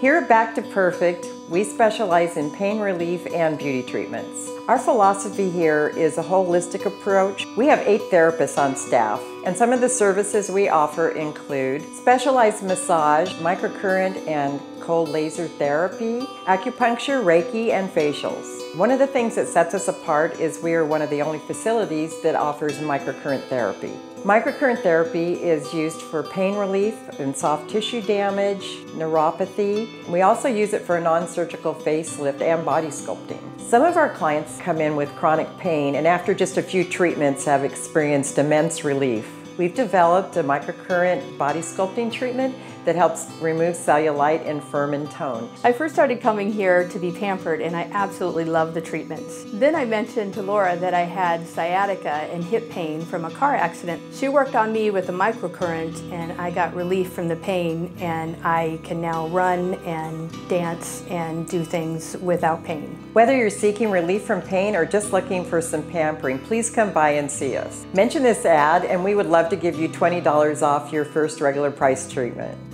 Here at Back to Perfect, we specialize in pain relief and beauty treatments. Our philosophy here is a holistic approach. We have eight therapists on staff, and some of the services we offer include specialized massage, microcurrent and cold laser therapy, acupuncture, Reiki, and facials. One of the things that sets us apart is we are one of the only facilities that offers microcurrent therapy. Microcurrent therapy is used for pain relief and soft tissue damage, neuropathy. We also use it for a non-surgical facelift and body sculpting. Some of our clients come in with chronic pain and after just a few treatments have experienced immense relief. We've developed a microcurrent body sculpting treatment that helps remove cellulite and firm and tone. I first started coming here to be pampered and I absolutely love the treatments. Then I mentioned to Laura that I had sciatica and hip pain from a car accident. She worked on me with a microcurrent and I got relief from the pain and I can now run and dance and do things without pain. Whether you're seeking relief from pain or just looking for some pampering, please come by and see us. Mention this ad and we would love to give you $20 off your first regular price treatment.